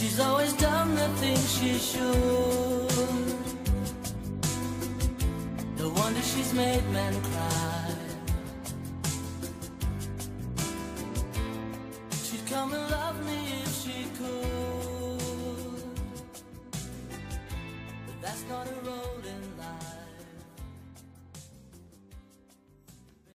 She's always done the things she should. No wonder she's made men cry. She'd come and love me if she could. But that's not a role in life.